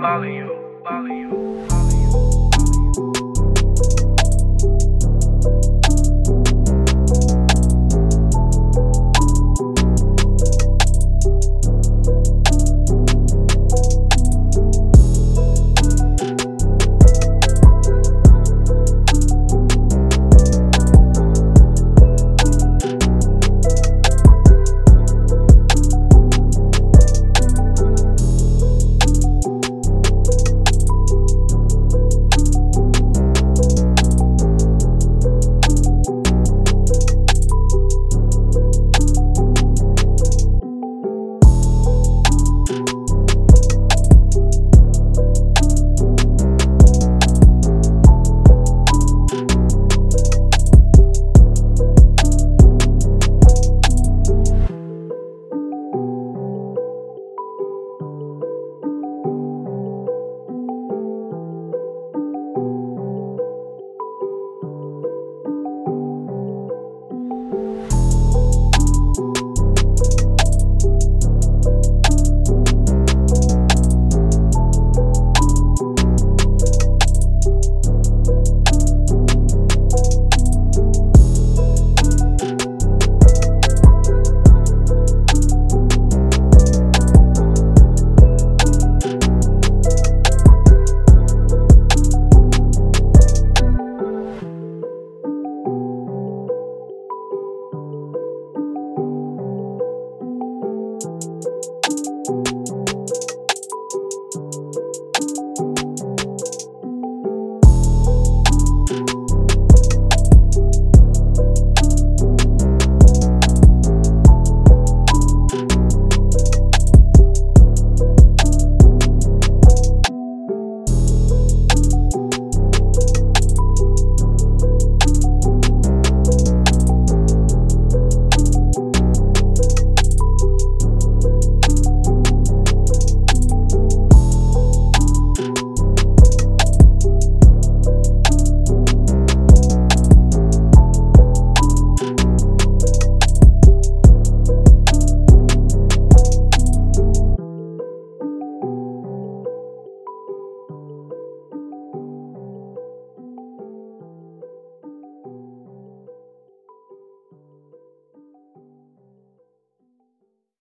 follow you, follow you.